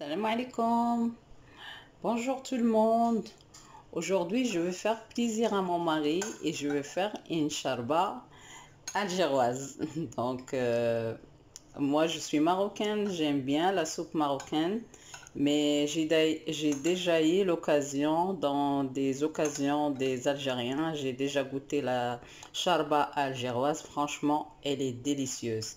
Salam alaikum. Bonjour tout le monde. Aujourd'hui, je vais faire plaisir à mon mari et je vais faire une charba algéroise. Donc, euh, moi, je suis marocaine, j'aime bien la soupe marocaine, mais j'ai dé- j'ai déjà eu l'occasion, dans des occasions des Algériens, j'ai déjà goûté la charba algéroise. Franchement, elle est délicieuse.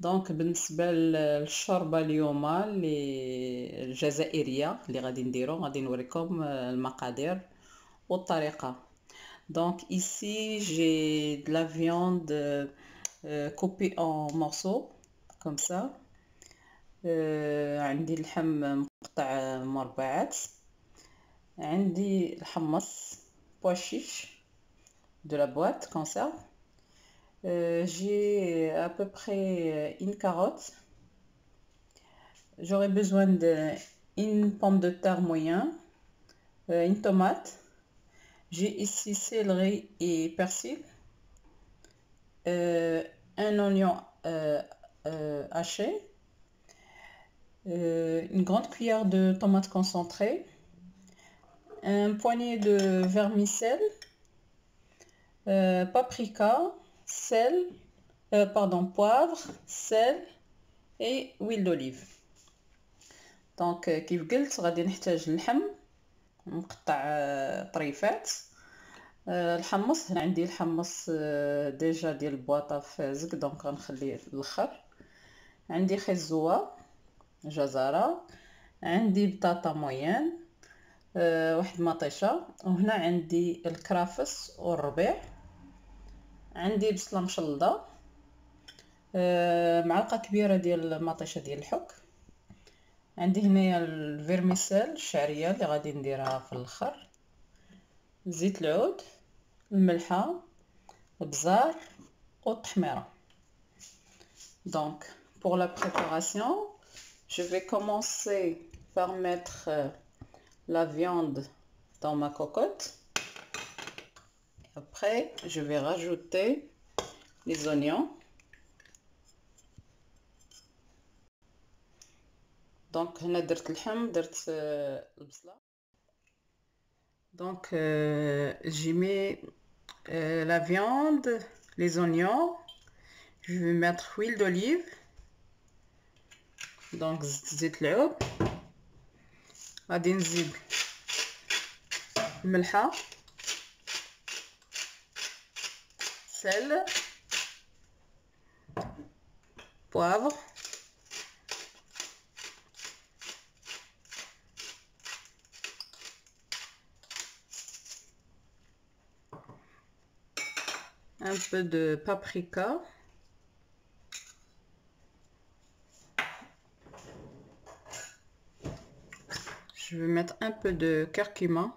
Donc, بالنسبة للشوربة اليوم اللي الجزائرية اللي غادي نديرو غادي نوريكم آه، المقادير والطريقة. Donc ici j'ai de la viande euh, coupée en morceaux comme ça. آه، عندي اللحم مقطع مربعات عندي الحمص بواشيش de la boîte conserve Euh, j'ai à peu près une carotte. J'aurai besoin d'une pomme de terre moyen euh, une tomate. J'ai ici céleri et persil. Euh, un oignon euh, euh, haché. Euh, une grande cuillère de tomate concentrée, un poignet de vermicelle, euh, paprika, sel, euh, pardon, poivre, sel et huile d'olive. دونك آه، كيف قلت غادي نحتاج اللحم مقطع طريفات الحمص هنا عندي الحمص ديجا ديال البواطه في زق دونك غنخليه للاخر عندي خيزوه جزرة عندي بطاطا موين أه واحد مطيشة وهنا عندي الكرافس والربيع عندي بصلة مشلضة أه معلقة كبيرة ديال المطيشة ديال الحك. عندي هنايا الفيرميسيل الشعرية اللي غادي نديرها في الأخر. زيت العود الملحة البزار والتحميرة. Donc pour la préparation Je vais commencer par mettre euh, la viande dans ma cocotte. Après, je vais rajouter les oignons. Donc, هنا درت اللحم درت آه، البصلة. Donc, euh, j'ai mis euh, la viande, les oignons. Je vais mettre huile d'olive. دونك زدت زيت العود غادي نزيد الملحة poivre, un peu de paprika, je vais mettre un peu de curcuma.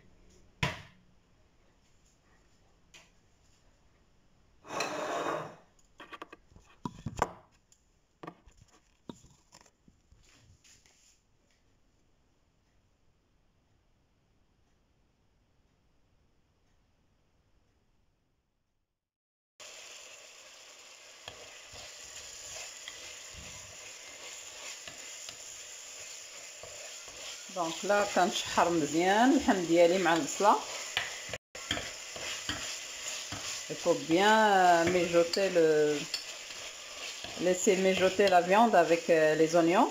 دونك لا كنشحر مزيان اللحم ديالي مع البصله Il faut bien mijoter le laisser mijoter la viande avec les oignons.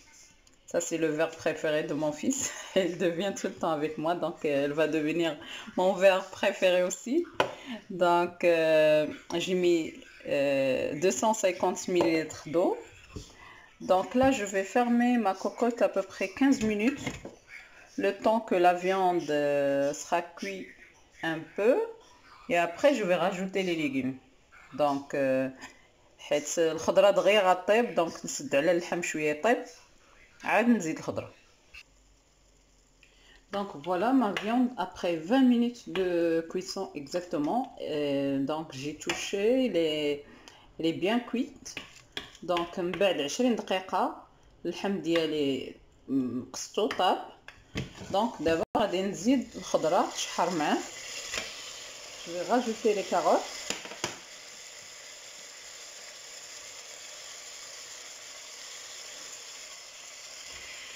Ça, c'est le verre préféré de mon fils. Elle devient tout le temps avec moi, donc euh, elle va devenir mon verre préféré aussi. Donc, euh, j'ai mis euh, 250 ml d'eau. Donc là, je vais fermer ma cocotte à peu près 15 minutes, le temps que la viande sera cuite un peu. Et après, je vais rajouter les légumes. Donc, euh, donc عاد نزيد الخضره donc voilà ma viande après 20 minutes de cuisson exactement Et donc j'ai touché les elle est bien cuite donc من بعد 20 دقيقه اللحم ديالي قصتو طاب دونك دابا غادي نزيد الخضره تشحر معاه je vais rajouter les carottes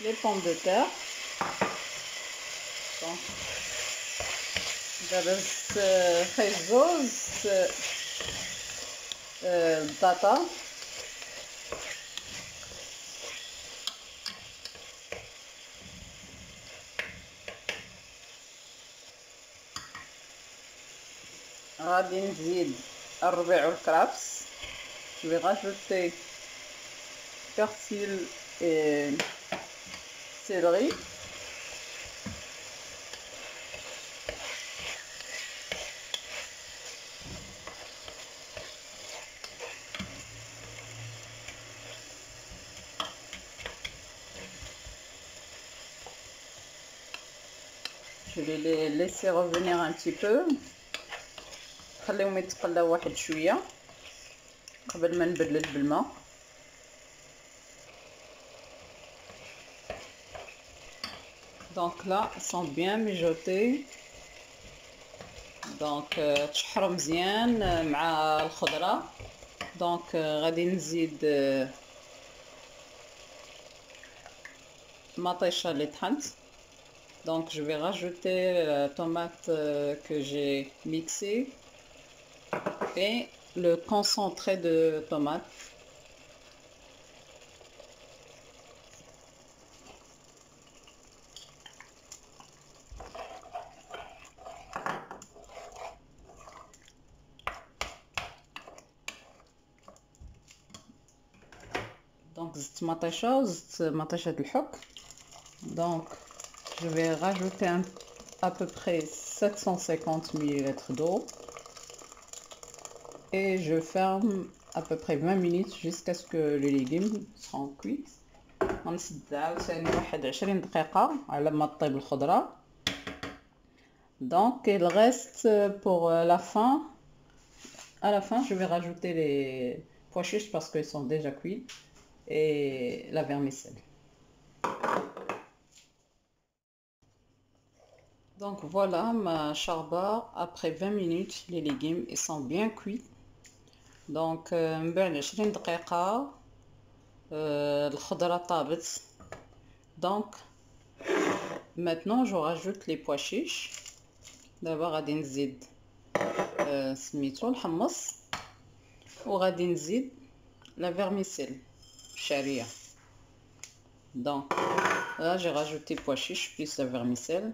les pommes de terre donc دابا خيزوز البطاطا غادي نزيد الربيع والكرفس je vais rajouter persil et céleri je vais les laisser revenir un petit peu خليهم يتقلاو واحد شويه قبل ما نبلل بالماء Donc là, ils sont bien mijotés. Donc تشحروا مزيان مع الخضرة. Donc غادي نزيد مطيشة اللي طحنت. Donc je vais rajouter la tomate que j'ai mixée et le concentré de tomate. Donc زدت مطيشة وزدت مطيشة الحك. Donc je vais rajouter un, à peu près 750 ml d'eau et je ferme à peu près 20 minutes jusqu'à ce que les légumes seront cuits غنسد عاوتاني واحد 20 دقيقة على ما طيب الخضرة donc il reste pour la fin à la fin je vais rajouter les pois chiches parce qu'ils sont déjà cuits et la vermicelle Donc voilà ma charba après 20 minutes les légumes ils sont bien cuits donc من بعد 20 دقيقة الخضرة طابت donc maintenant je rajoute les pois chiches دابا غادي نزيد سميتو الحمص وغادي نزيد لا vermicelle الشعرية donc là j'ai rajouté pois chiches plus la vermicelle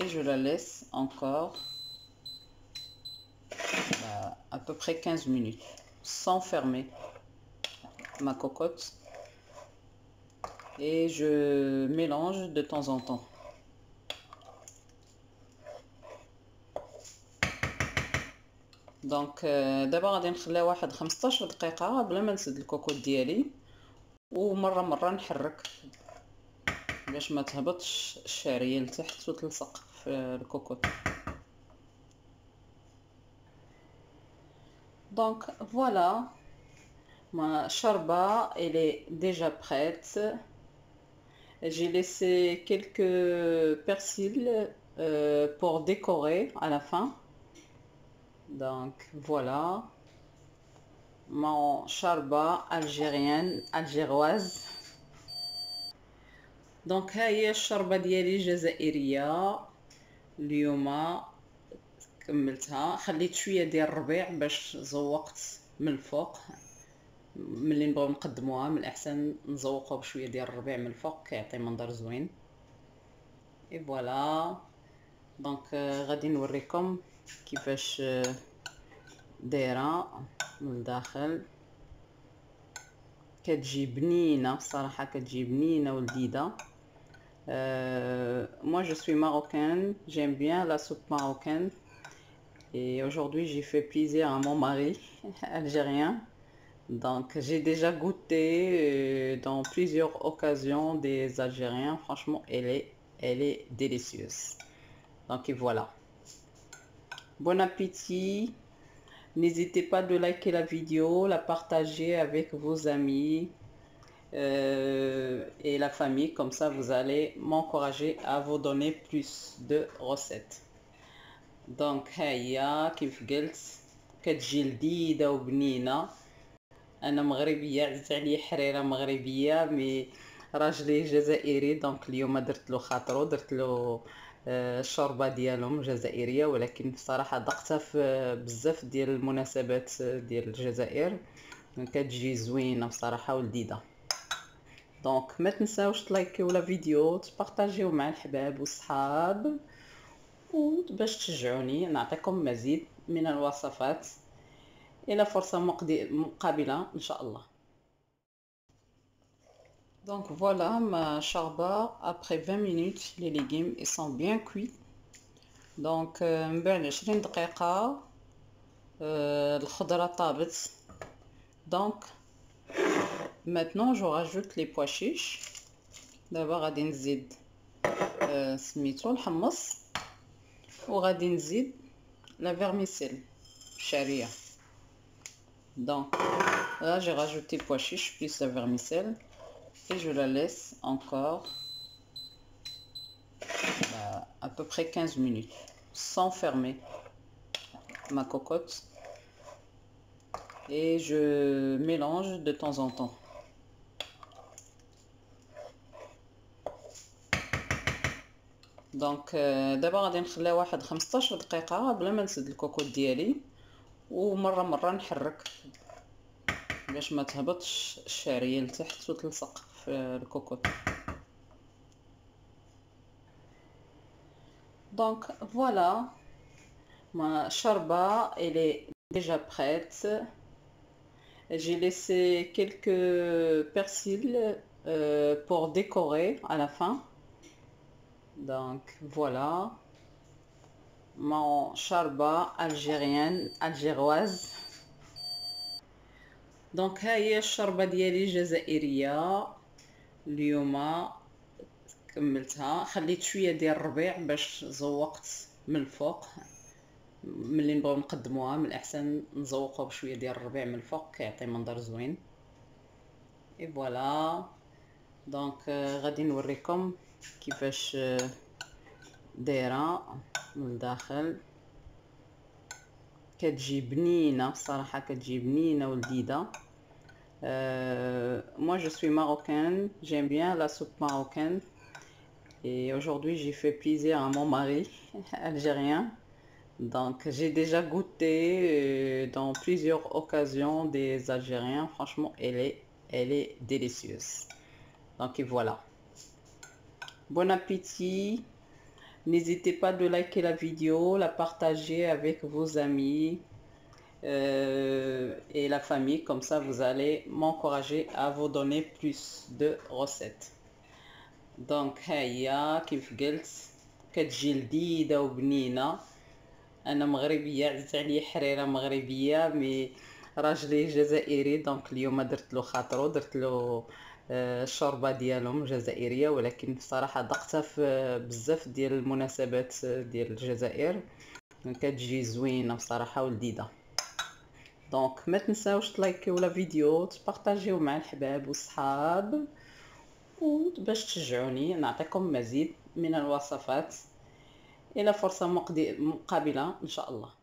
et je la laisse encore bah, à peu près 15 minutes sans fermer ma cocotte et je mélange de temps en temps. دونك دابا غادي نخليها واحد 15 دقيقه بلا ما نسد الكوكوط ديالي ومره مره نحرك باش ما تهبطش الشعريه لتحت وتلصق في الكوكوط دونك فوالا ma charba elle est déjà prête j'ai laissé quelques persils euh, pour décorer à la fin donc voilà Mon charba algérienne algéroise دونك ها هي الشربة ديالي الجزائرية. اليوم كملتها. خليت شوية ديال الربيع باش زوقت من الفوق. ملي نبغيو نقدموها من الأحسن نزوقوها بشوية ديال الربيع من الفوق كيعطي منظر زوين. اي فوالا دونك غادي نوريكم كيفاش دايره من الداخل كتجي بنينه الصراحه كتجي بنينه ولذيذه Euh, moi, je suis marocaine, j'aime bien la soupe marocaine. Et aujourd'hui, j'ai fait plaisir à mon mari algérien. Donc, j'ai déjà goûté euh, dans plusieurs occasions des Algériens. Franchement, elle est, elle est délicieuse. Donc, voilà. Bon appétit. N'hésitez pas de liker la vidéo, la partager avec vos amis euh, et la famille. Comme ça, vous allez m'encourager à vous donner plus de recettes. Donc, هيا كيف قلت كتجي لذيذة وبنينة انا مغربيه عزيز عليا حريره مغربيه مي راجلي جزائري دونك اليوم درت له خاطرو درت له الشوربة ديالهم جزائريه ولكن بصراحة ذقتها في بزاف ديال المناسبات ديال الجزائر. كتجي زوينة بصراحة ولذيذة. دونك ما تنساوش تلايكيو لا فيديو تبارطاجيو مع الحباب والصحاب وباش تشجعوني نعطيكم مزيد من الوصفات إلى فرصة مقابلة إن شاء الله. Donc voilà ma charba, après 20 minutes, les légumes ils sont bien cuits. Donc من بعد 20 دقيقة الخضرة طابت. Donc maintenant je rajoute les pois chiches. دابا غادي نزيد سميتو الحمص وغادي نزيد لا فيرميسيل الشعريه Donc là, j'ai rajouté pois chiche plus la vermicelle et je la laisse encore bah, à peu près 15 minutes sans fermer ma cocotte et je mélange de temps en temps. دونك دابا غادي نخليها واحد 15 دقيقه بلا ما نسد الكوكوط ديالي ومره مره نحرك باش ما تهبطش الشعريه لتحت وتلصق في الكوكوط دونك فوالا ما شربة elle est déjà prête j'ai laissé quelques persils euh, pour décorer à la fin donc voilà mon charba algérienne algéroise دونك ها هي الشربة ديالي الجزائرية اليوم كملتها خليت شوية ديال الربيع باش زوقت من الفوق ملي نبغيو نقدموها من الاحسن نزوقوها بشويه ديال الربيع من الفوق كيعطي منظر زوين اي فوالا دونك غادي نوريكم كيفاش دايره من الداخل كتجي بنينه الصراحه كتجي بنينه ولذيذه euh, moi je suis marocaine j'aime bien la soupe marocaine et aujourd'hui j'ai fait plaisir à mon mari algérien donc j'ai déjà goûté euh, dans plusieurs occasions des algériens franchement elle est elle est délicieuse donc voilà bon appétit N'hésitez pas de liker la vidéo, la partager avec vos amis euh, et la famille. Comme ça, vous allez m'encourager à vous donner plus de recettes. دونك ها هي كيف قلت كتجي لذيذه وبنينه انا مغربيه عزيز عليا حريره مغربيه مي راجلي جزائري دونك اليوم درت له خاطرو درت له آه، الشوربة ديالهم جزائرية ولكن بصراحة ذقتها في بزاف ديال المناسبات ديال الجزائر. كتجي زوينة بصراحة ولذيذة. دونك ما تنساوش تلايكيو لا فيديو تبارطاجيو مع الحباب والصحاب وباش تشجعوني نعطيكم مزيد من الوصفات. إلى فرصة مقابلة إن شاء الله.